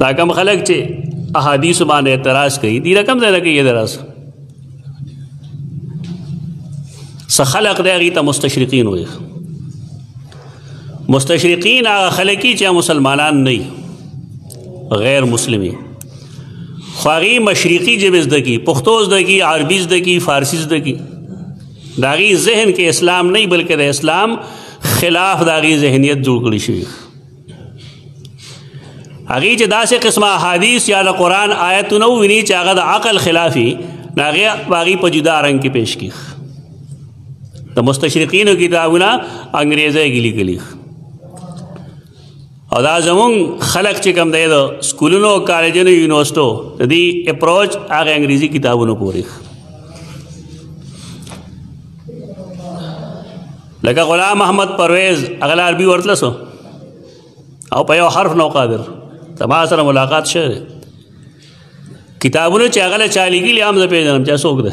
دا کم خلک چې احادیث باندې اعتراض کوي دی رقم ځای لګي اعتراض سخلق دی غي ته مستشرقین وي مستشرقین هغه خلک چې مسلمانان نه غیر مسلمي خواغي مشرقي جبز دکی پښتو زدکی عربي زدکی فارسی زدکی داغي ذهن کې اسلام نه بلکې د اسلام خلاف داغي ذهنیت جوړ کړی شوی هغه چې داسې قسمه احادیث یا د قران آیتونه ویني چې هغه د عقل خلافي هغه باغی په جدا رنگ کې پیش کیخ د مستشرقینو کتابونه انګریزي کې لیکلي او دا زمون خلق چې کوم دی د سکولونو کالجونو یونیورسيټو د دې اپروچ هغه انګریزي کتابونو پورې لکه غلام محمد پرویز اغلا عربي ورتله سو او په یو حرف نو قادر تما سره ملاقات شوه کتابونه چې هغه چا لګي لام زه پیژنم چې څوک ده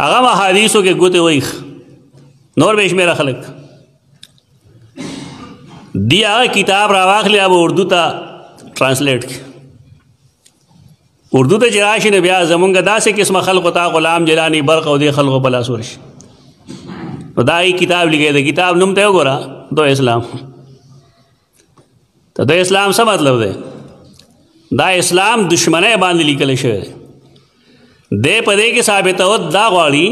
هغه ما حدیثو کې ګوته وایخ نور به شمیره خلک دی هغه کتاب راواخلی اب اردو ته ترانسلیټ کړي اردو ته چې راشي نو بیا زمونږ داسې قسمه خلکو ته غلام جیلاني برق او دې خلکو په لاس ورشي نو دا یې کتاب لیکلی دی کتاب نوم ته وګوره دو اسلام ته د اسلام څه مطلب دی دا اسلام دشمنه باندې لیکل شوی دی دی په دې کې ثابتول دا غواړي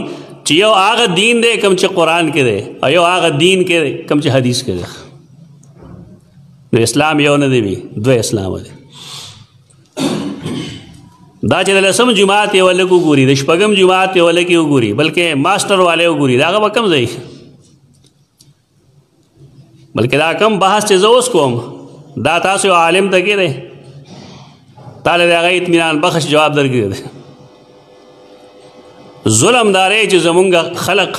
چې یو هغه دین دی کوم چې قرآن کې دی او یو هغه دین کې دی کوم چې حدیث کې دی نو اسلام یو نه دی دوه اسلام دی دا چې د لسم جماعت یو لګو ګوري د شپږم جماعت یو لګي وګوري بلکې ماستر والے وګوري دا هغه کم ځای بلکې دا کم بحث چې زه اوس کوم دا تاسو یو عالم ته کې دی تاله د هغه اطمینان بخش جواب درکړی دی ظلم دارې چې زمونږ خلق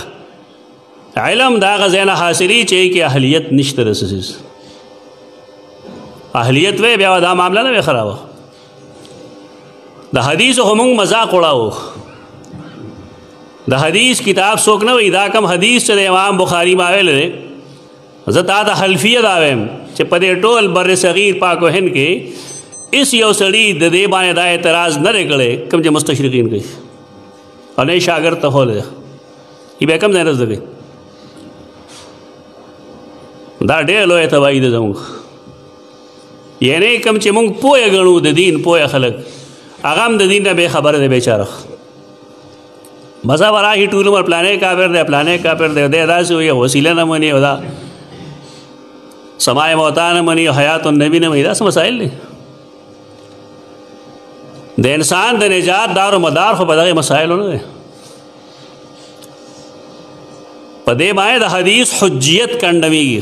علم دا غزنه حاصلی چې کې اهلیت نشته رسېږي اهلیت وې بیا دا معاملہ نه خرابه د حدیث خو موږ مذاق وړاو د حدیث کتاب څوک نه وي دا کم حدیث چې امام بخاری ما ویل دی زه تا د حلفیه دا ویم چې په دې ټول بر صغیر پاک هند کې اس یو سړی د دې باندې دا اعتراض نه کړي کوم چې مستشرقین کوي او نه شاګرد ته هول دی به کوم ځای راځي دا ډېر لوی تبعید زموږ یعنی کم چې مونږ پوهه غنو د دین پوهه خلک هغه هم د دین نه به خبره دی بیچاره مزه وراه ټول عمر پلانې کافر دی پلانې کافر دی دا داسې وي وسیله نه مني او دا سماع موتا نه مني حیات النبی نه مني دا څه مسائل دي د انسان د نجات دار و مدار خو په دغه مسائلو نه دی په دې باندې د حدیث حجیت کنډویږي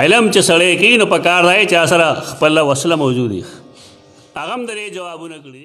علم چې سړی کوي نو په کار دی چې سره خپله وسله موجودي هغه هم درې جوابونه کړي